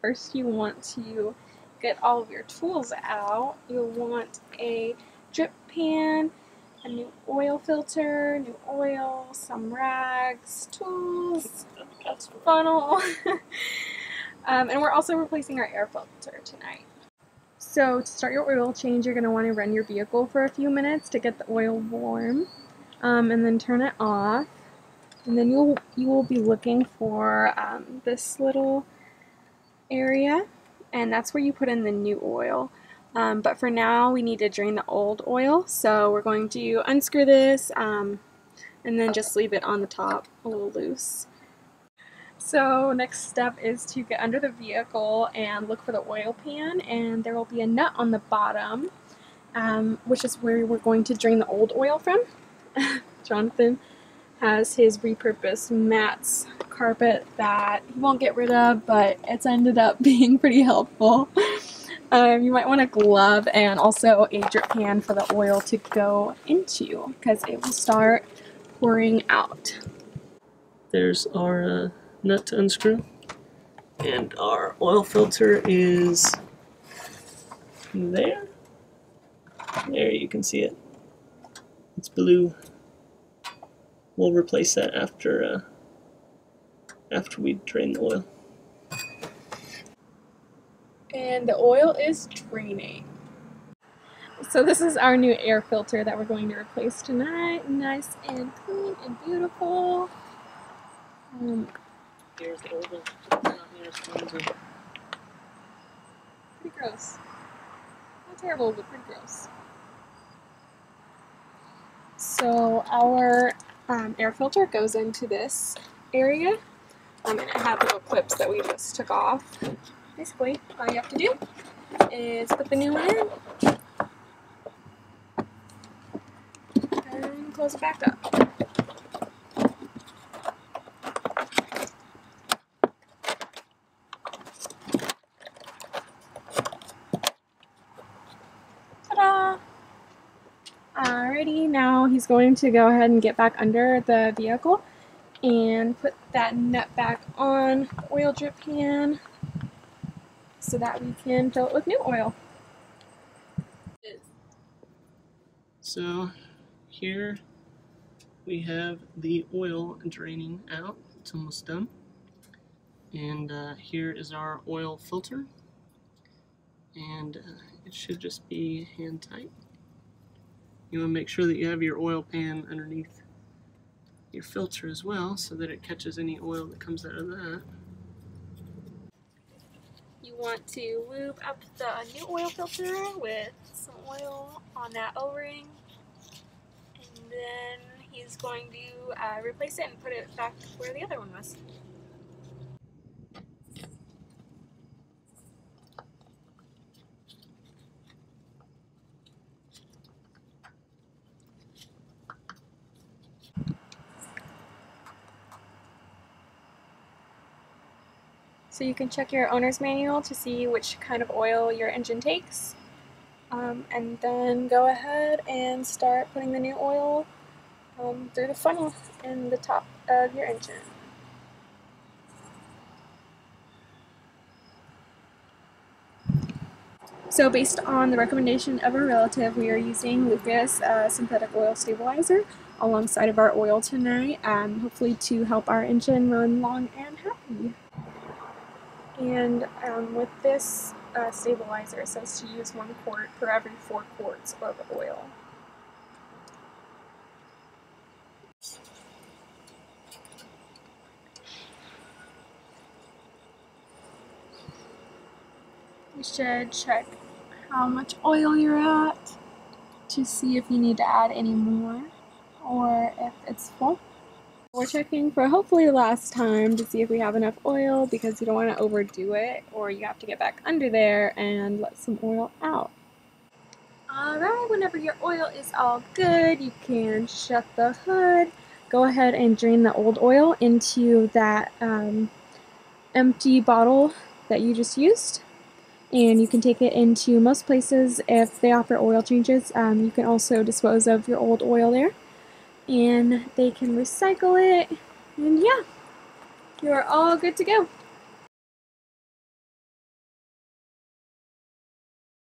First you want to get all of your tools out. You'll want a drip pan, a new oil filter, new oil, some rags, tools, funnel. um, and we're also replacing our air filter tonight. So to start your oil change, you're going to want to run your vehicle for a few minutes to get the oil warm um, and then turn it off. And then you'll you will be looking for um, this little area and that's where you put in the new oil. Um, but for now we need to drain the old oil so we're going to unscrew this um, and then just leave it on the top a little loose. So next step is to get under the vehicle and look for the oil pan and there will be a nut on the bottom um, which is where we're going to drain the old oil from. Jonathan has his repurposed mats carpet that he won't get rid of, but it's ended up being pretty helpful. Um, you might want a glove and also a drip pan for the oil to go into because it will start pouring out. There's our uh, nut to unscrew. And our oil filter is there. There you can see it. It's blue. We'll replace that after uh, after we drain the oil. And the oil is draining. So this is our new air filter that we're going to replace tonight. Nice and clean and beautiful. Um, Here's the old one. pretty gross. Not terrible, but pretty gross. So our um, air filter goes into this area um, and it had little clips that we just took off. Basically, all you have to do is put the new one in and close it back up. Alrighty, now he's going to go ahead and get back under the vehicle and put that nut back on oil drip pan so that we can fill it with new oil. So here we have the oil draining out. It's almost done. And uh, here is our oil filter. And uh, it should just be hand tight. You want to make sure that you have your oil pan underneath your filter as well so that it catches any oil that comes out of that. You want to lube up the new oil filter with some oil on that O-ring and then he's going to uh, replace it and put it back where the other one was. So you can check your owner's manual to see which kind of oil your engine takes. Um, and then go ahead and start putting the new oil um, through the funnel in the top of your engine. So based on the recommendation of a relative, we are using Lucas uh, Synthetic Oil Stabilizer alongside of our oil tonight, um, hopefully to help our engine run long and happy. And um, with this uh, stabilizer, it says to use one quart for every four quarts of oil. You should check how much oil you're at to see if you need to add any more or if it's full. Checking for hopefully the last time to see if we have enough oil because you don't want to overdo it or you have to get back under there and let some oil out. Alright, whenever your oil is all good, you can shut the hood. Go ahead and drain the old oil into that um, empty bottle that you just used. And you can take it into most places if they offer oil changes. Um, you can also dispose of your old oil there and they can recycle it. And yeah you're all good to go